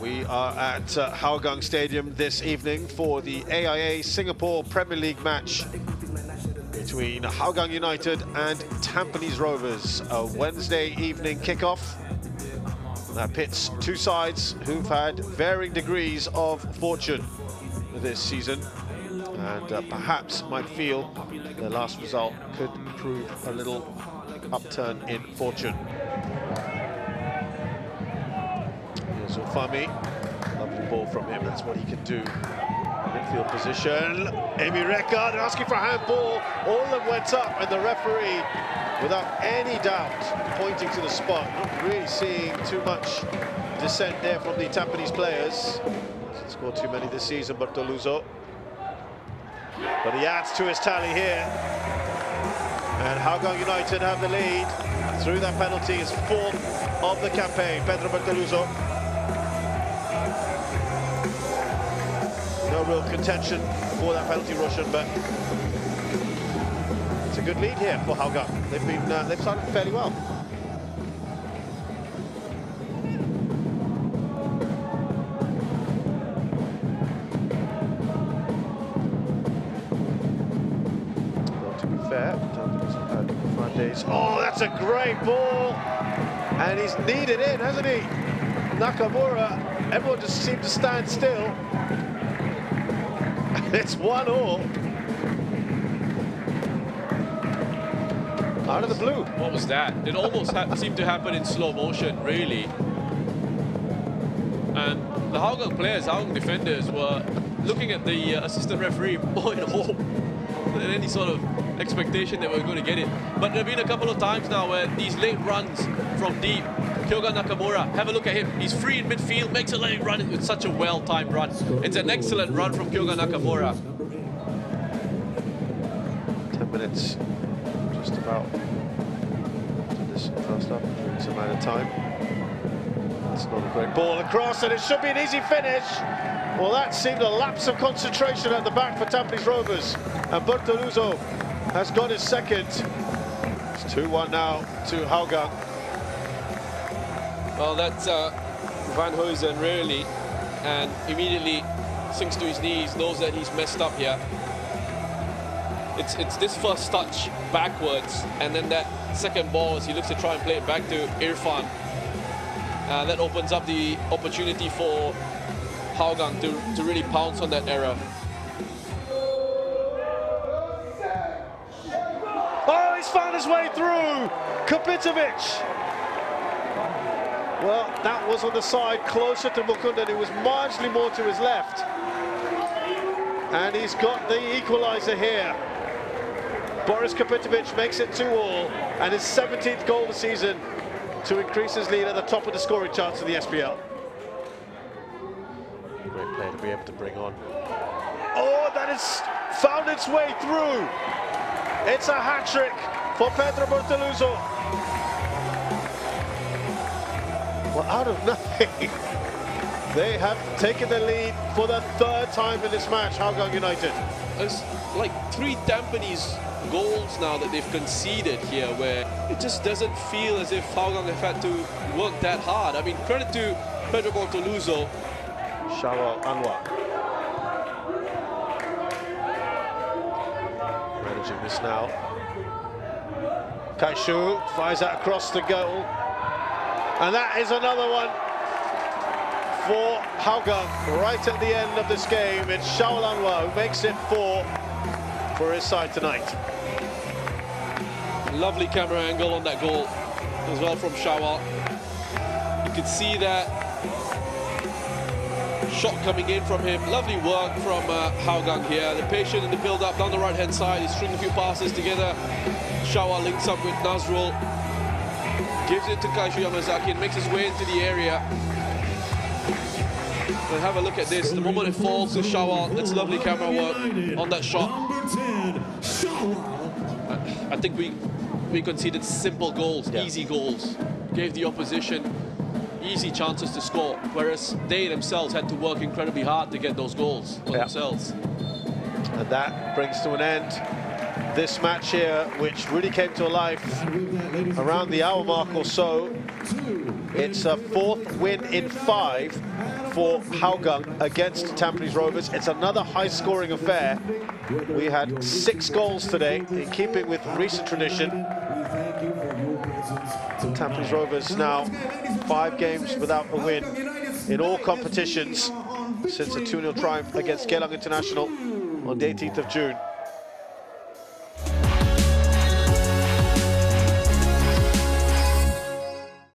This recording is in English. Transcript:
We are at uh, Hougang Stadium this evening for the AIA Singapore Premier League match between Hougang United and Tampines Rovers. A Wednesday evening kickoff that pits two sides who've had varying degrees of fortune this season and uh, perhaps might feel their last result could prove a little upturn in fortune. Here's Lovely ball from him. That's what he can do. Midfield position. Amy Reka, they're asking for a handball. All of them went up, and the referee, without any doubt, pointing to the spot. Not really seeing too much dissent there from the Tampines players. Hasn't scored too many this season, Bortoluzo. But he adds to his tally here. And Hougang United have the lead through that penalty. His fourth of the campaign, Pedro Bortoluzo. No real contention for that penalty, Russian, but it's a good lead here for Hougang. They've been uh, they've started fairly well. Well, to be fair, five days. Oh, that's a great ball, and he's kneed it in, hasn't he? Nakamura. Everyone just seemed to stand still. It's one all. Out of the blue. What was that? It almost seemed to happen in slow motion, really. And the Hougang players, Hougang defenders were looking at the uh, assistant referee more in hope than any sort of expectation that we are going to get it. But there have been a couple of times now where these late runs from deep, Kyoga Nakamura, have a look at him. He's free in midfield, makes a late run. It's such a well-timed run. It's an excellent run from Kyoga Nakamura. 10 minutes, just about this first during some amount of time. It's not a great ball across, and it should be an easy finish. Well, that seemed a lapse of concentration at the back for Tampines Rovers. And Bortoluzo has got his second. It's 2-1 now to Hougang. Well, that's uh, Van Huizen really, and immediately sinks to his knees, knows that he's messed up here. It's it's this first touch backwards, and then that second ball as he looks to try and play it back to Irfan. Uh, that opens up the opportunity for Hougang to, to really pounce on that error. Oh, he's found his way through. Kopitovic. Well, that was on the side closer to Mukunda. He was marginally more to his left. And he's got the equaliser here. Boris Kopitovic makes it 2-all and his 17th goal of the season to increase his lead at the top of the scoring charts of the SPL. Great player to be able to bring on. Oh, that has found its way through. It's a hat-trick for Pedro Bortoluzo. Well, out of nothing, they have taken the lead for the third time in this match, Hougang United. There's like three Tampines goals now that they've conceded here where it just doesn't feel as if Hougang have had to work that hard. I mean, credit to Pedro Bortoluzo. Shawal Anuar. Managing this now. Kaishu fires that across the goal. And that is another one for Hougang right at the end of this game. It's Shawal Anuar who makes it four for his side tonight. Lovely camera angle on that goal as well from Shawal. You could see that shot coming in from him. Lovely work from uh, Hougang here. The patient in the build-up down the right-hand side. He's stringing a few passes together. Shawal links up with Nazrul. Gives it to Kaishu Yamazaki and makes his way into the area. And have a look at this. The moment it falls to Shawal, that's lovely camera work on that shot. I, I think we we conceded simple goals, Yeah. easy goals. Gave the opposition easy chances to score, whereas they themselves had to work incredibly hard to get those goals for Yeah. themselves. And that brings to an end this match here, which really came to a life around the hour mark or so. It's a fourth win in five for Hougang against Tampines Rovers. It's another high-scoring affair. We had six goals today, in keeping with recent tradition. Tampines Rovers now five games without a win in all competitions since a 2-0 triumph against Geylang International on the 18th of June.